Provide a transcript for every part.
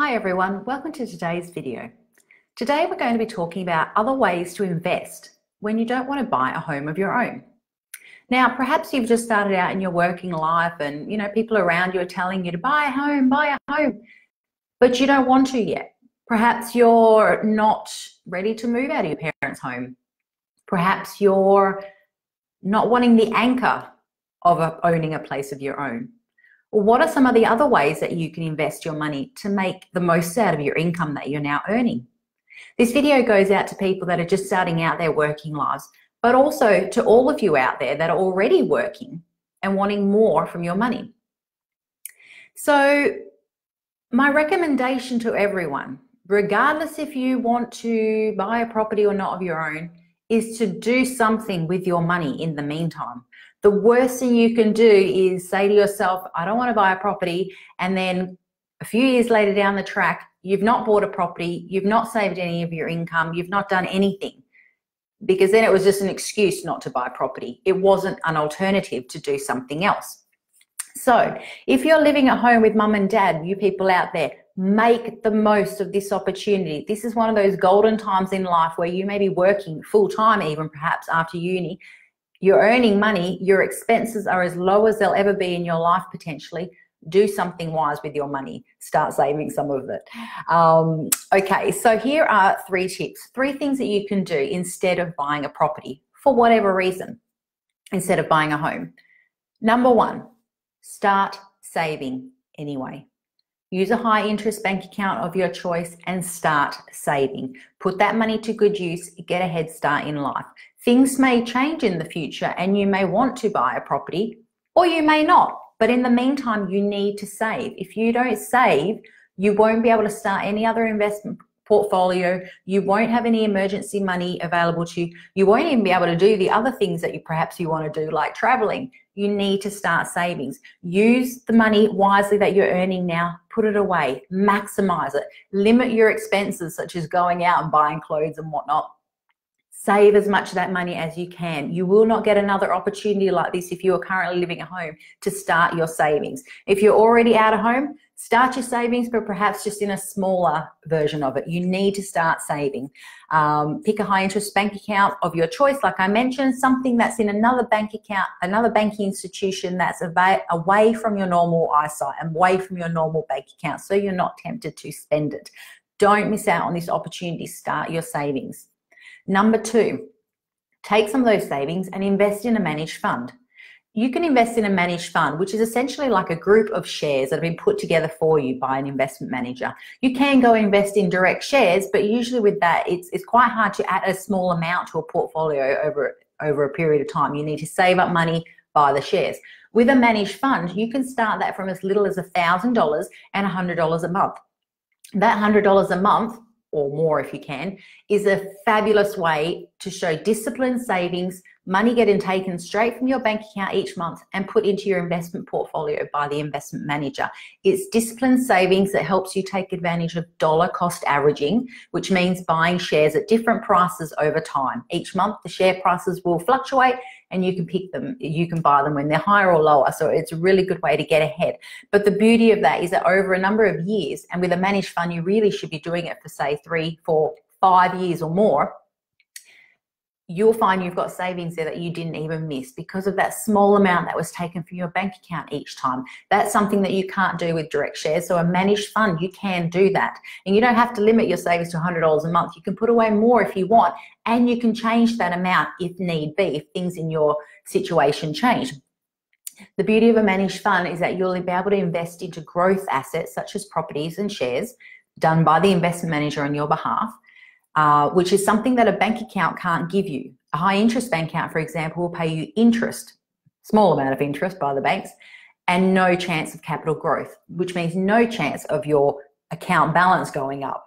Hi everyone, welcome to today's video. Today we're going to be talking about other ways to invest when you don't want to buy a home of your own. Now, perhaps you've just started out in your working life and you know people around you are telling you to buy a home, buy a home, but you don't want to yet. Perhaps you're not ready to move out of your parents' home. Perhaps you're not wanting the anchor of owning a place of your own. What are some of the other ways that you can invest your money to make the most out of your income that you're now earning? This video goes out to people that are just starting out their working lives, but also to all of you out there that are already working and wanting more from your money. So, my recommendation to everyone, regardless if you want to buy a property or not of your own, is to do something with your money in the meantime the worst thing you can do is say to yourself, I don't want to buy a property. And then a few years later down the track, you've not bought a property, you've not saved any of your income, you've not done anything. Because then it was just an excuse not to buy property. It wasn't an alternative to do something else. So if you're living at home with mum and dad, you people out there, make the most of this opportunity. This is one of those golden times in life where you may be working full time, even perhaps after uni, you're earning money, your expenses are as low as they'll ever be in your life potentially. Do something wise with your money. Start saving some of it. Um, okay, so here are three tips, three things that you can do instead of buying a property for whatever reason, instead of buying a home. Number one, start saving anyway. Use a high interest bank account of your choice and start saving. Put that money to good use, get a head start in life. Things may change in the future and you may want to buy a property or you may not. But in the meantime, you need to save. If you don't save, you won't be able to start any other investment portfolio. You won't have any emergency money available to you. You won't even be able to do the other things that you perhaps you want to do, like traveling. You need to start savings. Use the money wisely that you're earning now. Put it away. Maximize it. Limit your expenses, such as going out and buying clothes and whatnot save as much of that money as you can. You will not get another opportunity like this if you are currently living at home to start your savings. If you're already out of home, start your savings, but perhaps just in a smaller version of it. You need to start saving. Um, pick a high interest bank account of your choice, like I mentioned, something that's in another bank account, another banking institution that's away from your normal eyesight and away from your normal bank account, so you're not tempted to spend it. Don't miss out on this opportunity. Start your savings. Number two, take some of those savings and invest in a managed fund. You can invest in a managed fund, which is essentially like a group of shares that have been put together for you by an investment manager. You can go invest in direct shares, but usually with that, it's, it's quite hard to add a small amount to a portfolio over, over a period of time. You need to save up money, buy the shares. With a managed fund, you can start that from as little as $1,000 and $100 a month. That $100 a month or more if you can, is a fabulous way to show disciplined savings, money getting taken straight from your bank account each month and put into your investment portfolio by the investment manager. It's disciplined savings that helps you take advantage of dollar cost averaging, which means buying shares at different prices over time. Each month, the share prices will fluctuate and you can pick them, you can buy them when they're higher or lower. So it's a really good way to get ahead. But the beauty of that is that over a number of years, and with a managed fund, you really should be doing it for say three, four, five years or more you'll find you've got savings there that you didn't even miss because of that small amount that was taken from your bank account each time. That's something that you can't do with direct shares. So a managed fund, you can do that. And you don't have to limit your savings to $100 a month. You can put away more if you want, and you can change that amount if need be, if things in your situation change. The beauty of a managed fund is that you'll be able to invest into growth assets such as properties and shares done by the investment manager on your behalf uh, which is something that a bank account can't give you. A high interest bank account, for example, will pay you interest, small amount of interest by the banks, and no chance of capital growth, which means no chance of your account balance going up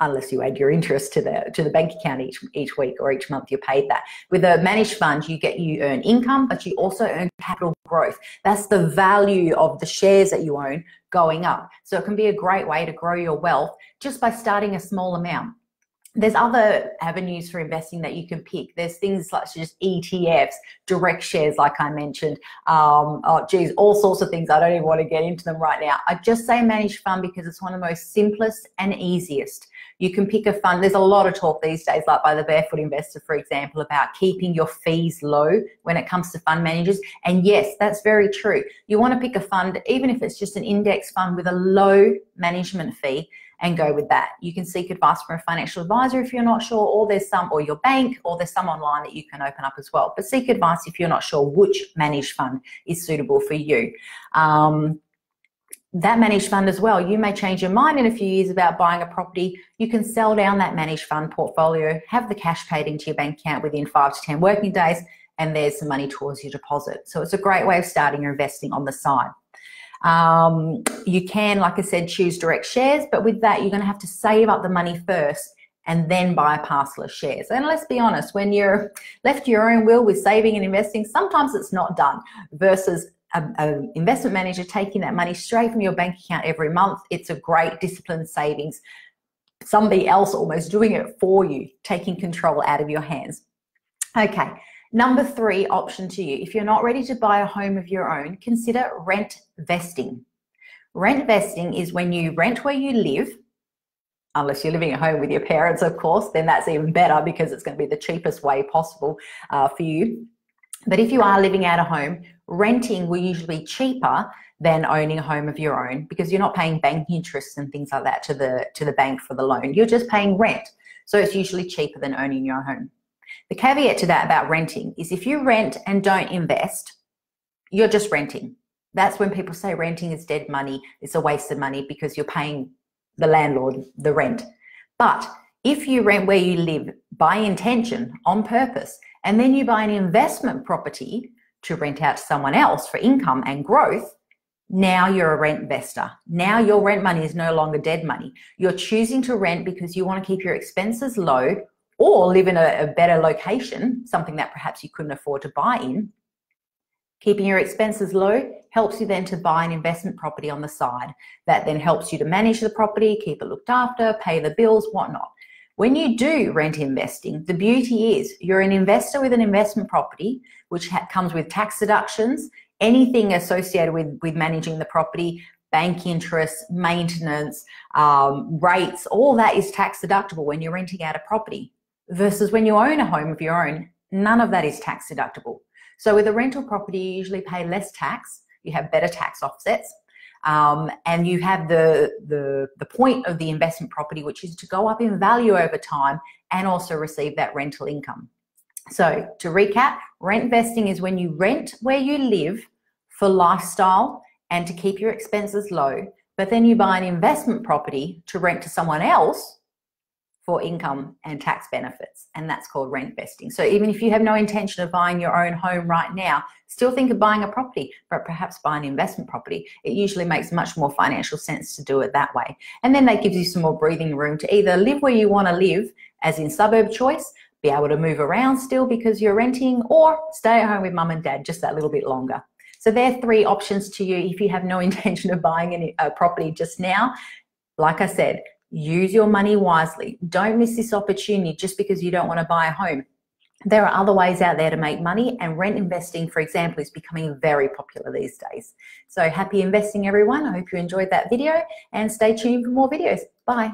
unless you add your interest to the to the bank account each each week or each month you paid that. With a managed fund, you get you earn income, but you also earn capital growth. That's the value of the shares that you own going up. So it can be a great way to grow your wealth just by starting a small amount there's other avenues for investing that you can pick. There's things like just ETFs, direct shares, like I mentioned. Um, oh, geez, all sorts of things. I don't even want to get into them right now. I just say managed fund because it's one of the most simplest and easiest. You can pick a fund. There's a lot of talk these days, like by the Barefoot Investor, for example, about keeping your fees low when it comes to fund managers. And yes, that's very true. You want to pick a fund, even if it's just an index fund with a low management fee and go with that. You can seek advice from a financial advisor if you're not sure, or there's some, or your bank, or there's some online that you can open up as well. But seek advice if you're not sure which managed fund is suitable for you. Um, that managed fund as well. You may change your mind in a few years about buying a property. You can sell down that managed fund portfolio, have the cash paid into your bank account within five to 10 working days, and there's some money towards your deposit. So it's a great way of starting your investing on the side. Um, you can, like I said, choose direct shares, but with that, you're going to have to save up the money first and then buy a parcel of shares. And let's be honest, when you're left to your own will with saving and investing, sometimes it's not done versus an investment manager taking that money straight from your bank account every month. It's a great disciplined savings. Somebody else almost doing it for you, taking control out of your hands. Okay, Number three option to you, if you're not ready to buy a home of your own, consider rent vesting. Rent vesting is when you rent where you live, unless you're living at home with your parents, of course, then that's even better because it's going to be the cheapest way possible uh, for you. But if you are living out of home, renting will usually be cheaper than owning a home of your own because you're not paying bank interest and things like that to the to the bank for the loan. You're just paying rent. So it's usually cheaper than owning your home. The caveat to that about renting is if you rent and don't invest, you're just renting. That's when people say renting is dead money, it's a waste of money because you're paying the landlord the rent. But if you rent where you live by intention, on purpose, and then you buy an investment property to rent out to someone else for income and growth, now you're a rent investor. Now your rent money is no longer dead money. You're choosing to rent because you want to keep your expenses low or live in a, a better location, something that perhaps you couldn't afford to buy in. Keeping your expenses low helps you then to buy an investment property on the side. That then helps you to manage the property, keep it looked after, pay the bills, whatnot. When you do rent investing, the beauty is you're an investor with an investment property, which comes with tax deductions, anything associated with, with managing the property, bank interest, maintenance, um, rates, all that is tax deductible when you're renting out a property versus when you own a home of your own, none of that is tax deductible. So with a rental property, you usually pay less tax, you have better tax offsets, um, and you have the, the, the point of the investment property, which is to go up in value over time and also receive that rental income. So to recap, rent vesting is when you rent where you live for lifestyle and to keep your expenses low, but then you buy an investment property to rent to someone else for income and tax benefits, and that's called rent vesting. So even if you have no intention of buying your own home right now, still think of buying a property, but perhaps buy an investment property. It usually makes much more financial sense to do it that way. And then that gives you some more breathing room to either live where you want to live, as in suburb choice, be able to move around still because you're renting, or stay at home with mum and dad just that little bit longer. So there are three options to you if you have no intention of buying any, a property just now. Like I said, Use your money wisely. Don't miss this opportunity just because you don't want to buy a home. There are other ways out there to make money, and rent investing, for example, is becoming very popular these days. So, happy investing, everyone. I hope you enjoyed that video and stay tuned for more videos. Bye.